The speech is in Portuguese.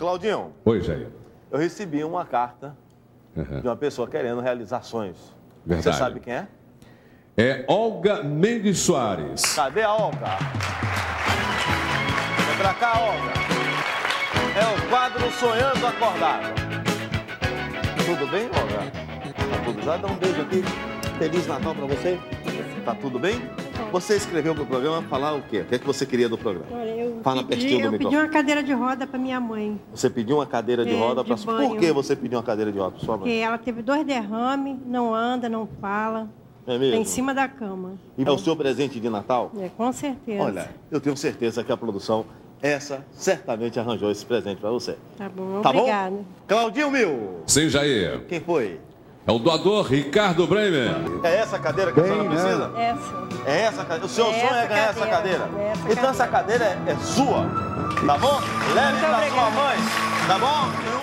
Claudinho, Oi, Jair. eu recebi uma carta Uhum. de uma pessoa querendo realizar sonhos. Verdade. Você sabe quem é? É Olga Mendes Soares. Cadê a Olga? Vem pra cá, Olga. É o quadro Sonhando Acordado. Tudo bem, Olga? Tá tudo já? Dá um beijo aqui. Feliz Natal pra você. Tá tudo bem? Você escreveu pro programa falar o quê? O que, é que você queria do programa? Olha, eu Fala pedi, pertinho do eu pedi uma cadeira de roda para minha mãe, Você pediu uma cadeira de É, roda pra sua banho. Por que você pediu uma cadeira de roda pra sua porque mãe? ela teve dois derrames, não anda, não fala, É tá mesmo? em cima da cama. E é o seu presente de Natal? É, com certeza. Olha, eu tenho certeza que a produção, essa, certamente arranjou esse presente pra você. Tá bom, Tá obrigada. bom? Claudinho Mil, Sim, Jair. quem foi? É o doador Ricardo Bremer. É essa cadeira que a senhora Bem, precisa? Essa. É essa cadeira? O seu É sonho é ganhar essa cadeira, cadeira? é essa então essa cadeira é, é sua, tá bom? Leve Muito pra sua obrigada. mãe, tá bom?